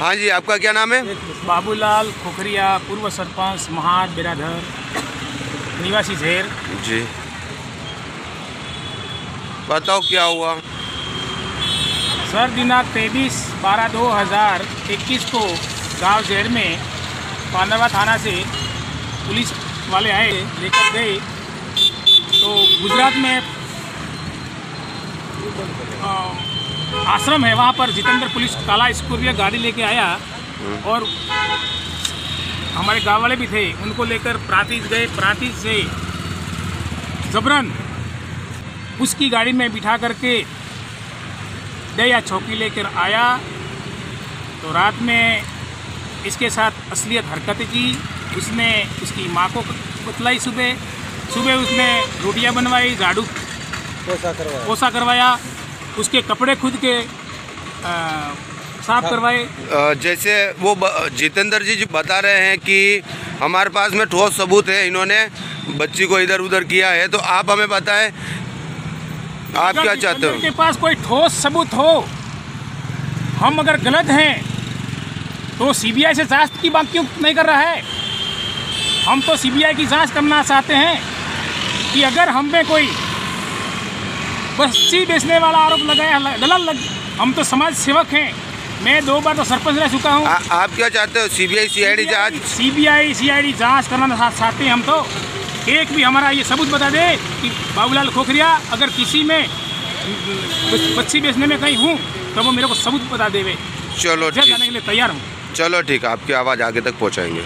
हाँ जी आपका क्या नाम है? बाबूलाल खोखरिया पूर्व सरपंच महाद बिराधर निवासी झेर। जी। बताओ क्या हुआ? सर दिनांक तेईस बारह दो हज़ार इक्कीस को गाँव झेर में पांडवा थाना से पुलिस वाले आए लेकर गए। तो गुजरात में अ, आश्रम है वहाँ पर जितेंद्र पुलिस काला स्कूर्पियो गाड़ी लेके आया और हमारे गाँव वाले भी थे उनको लेकर प्रांतिज गए प्रांतिज से जबरन उसकी गाड़ी में बिठा करके दया चौकी लेकर आया। तो रात में इसके साथ असलियत हरकतें की उसने उसकी माँ को बतलाई सुबह। सुबह उसने रोटियाँ बनवाई झाड़ू पोसा करवाया उसके कपड़े खुद के साफ़ करवाए। जैसे वो जितेंद्र जी जी बता रहे हैं कि हमारे पास में ठोस सबूत है इन्होंने बच्ची को इधर उधर किया है तो आप हमें बताएँ आप क्या चाहते हो? के पास कोई ठोस सबूत हो हम अगर गलत हैं तो सीबीआई से जाँच की बात क्यों नहीं कर रहा है? हम तो सीबीआई की जाँच करना चाहते हैं कि अगर हम में कोई बच्ची बेचने वाला आरोप लगाया दलाल लग हम तो समाज सेवक हैं। मैं दो बार तो सरपंच रह चुका हूँ। आप क्या चाहते हो? सीबीआई सीआईडी जाँच? सीबीआई सीआईडी जाँच करना चाहते हैं हम तो। एक भी हमारा ये सबूत बता दे कि बाबूलाल खोखरिया अगर किसी में बच- बच्ची बेचने में कहीं हूँ तो वो मेरे को सबूत बता देवे। चलो जाने के लिए तैयार हूँ। चलो ठीक है आपकी आवाज़ आगे तक पहुंचाएँगे।